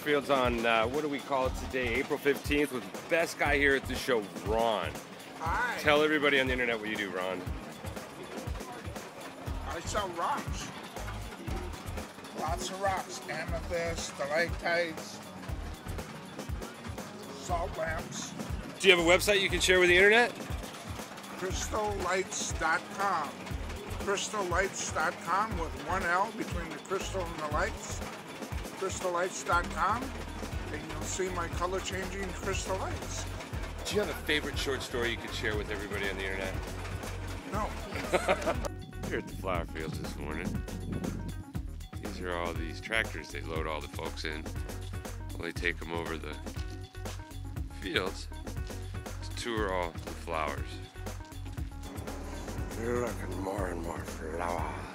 Fields on, uh, what do we call it today? April 15th with best guy here at the show, Ron. Hi. Tell everybody on the internet what you do, Ron. I sell rocks. Lots of rocks. Amethyst, stalactites, salt lamps, Do you have a website you can share with the internet? crystallights.com. Crystallights.com with one L between the crystal and the lights. Crystallights.com. And you'll see my color changing crystal lights. Do you have a favorite short story you could share with everybody on the internet? No. Here at the flower fields this morning. These are all these tractors they load all the folks in. Well, they take them over the fields to tour all the flowers. You're looking more and more flowers.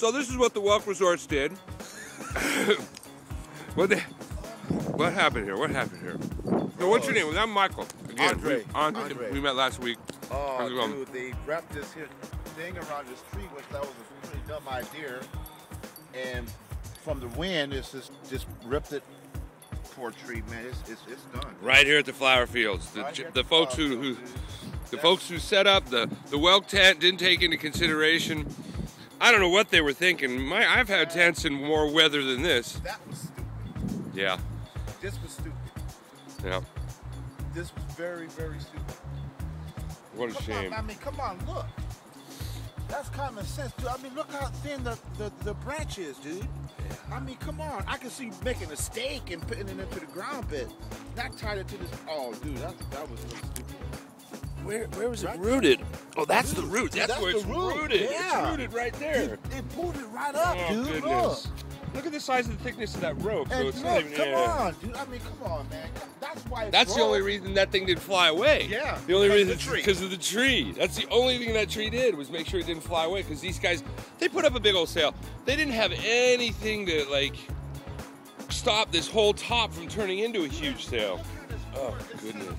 So this is what the Welk Resorts did. what the, what happened here? What happened here? No, what's your oh. name? I'm Michael. Again, Andre. We, Andre. Andre. We met last week. Oh, How's it going? dude, they wrapped this here thing around this tree, which that was a pretty dumb idea. And from the wind, it's just just ripped it. Poor tree, man. It's it's, it's done. Right here at the flower fields. The, Right j- here at the folks who, who the folks who set up the the Welk tent didn't take into consideration. I don't know what they were thinking. My I've had tents in more weather than this. That was stupid. Yeah, This was stupid. yeah. This was very very stupid. What a Come shame. on, I mean, come on, look. That's common sense, dude. I mean, look how thin the, the, the branch is, dude. I mean, come on. I can see making a stake and putting it into the ground bit. Not tied it to this. Oh, dude, that, that was really stupid. Where where was it Right- rooted? Oh, that's the root. That's, That's where it's root. rooted. Yeah. It's rooted right there. It, it pulled it right up, Oh dude. goodness! Look at the size and the thickness of that rope. Look. So And it's not look, even. come yeah. on, dude. I mean, come on, man. That's why. That's the only reason that thing didn't fly away. Yeah, The only reason because of the tree. That's the only thing that tree did was make sure it didn't fly away. Because these guys, they put up a big old sail. They didn't have anything to like stop this whole top from turning into a huge sail. Oh goodness!